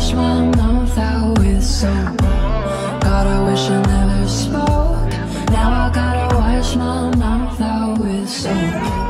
Wash my mouth out with soap. God, I wish I never spoke Now I gotta wash my mouth out with soap